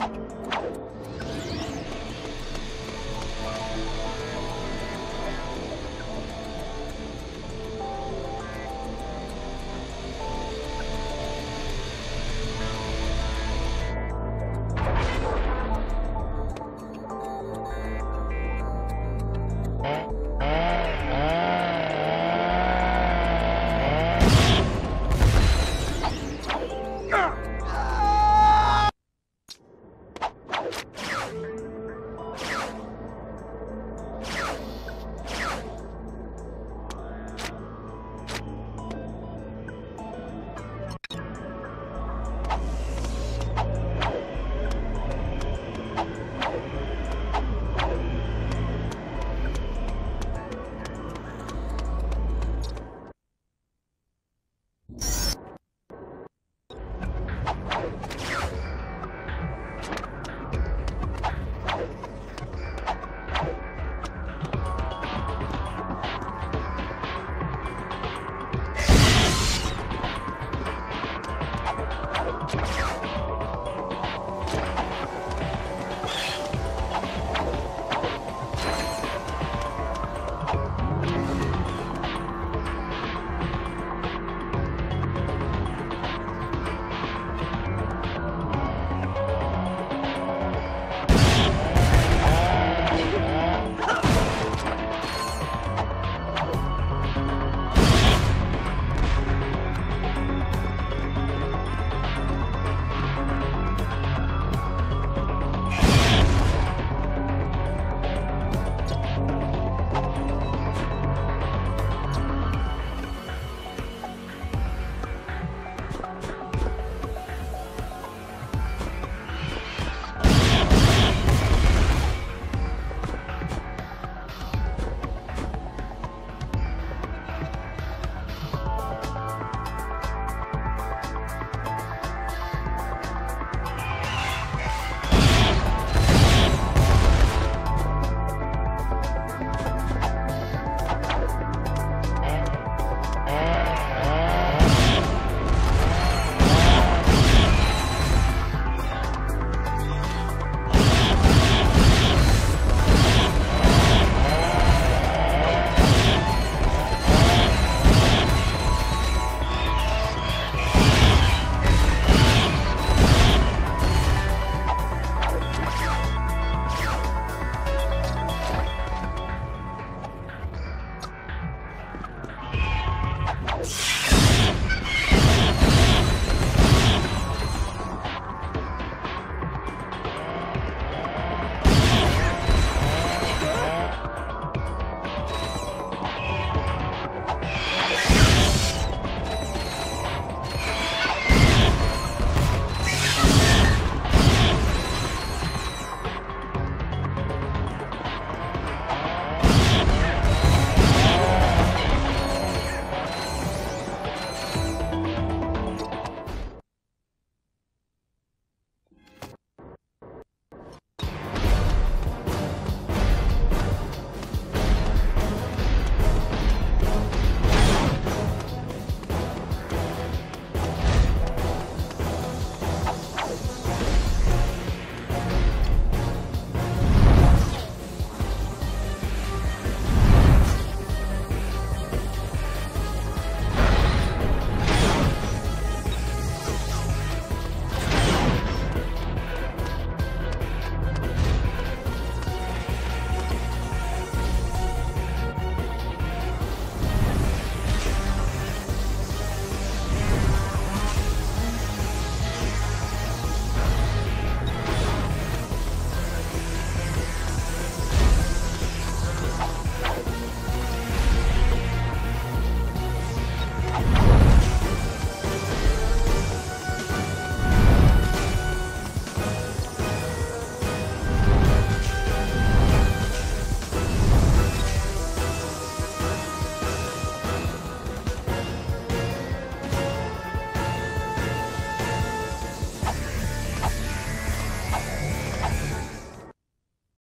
どうぞ。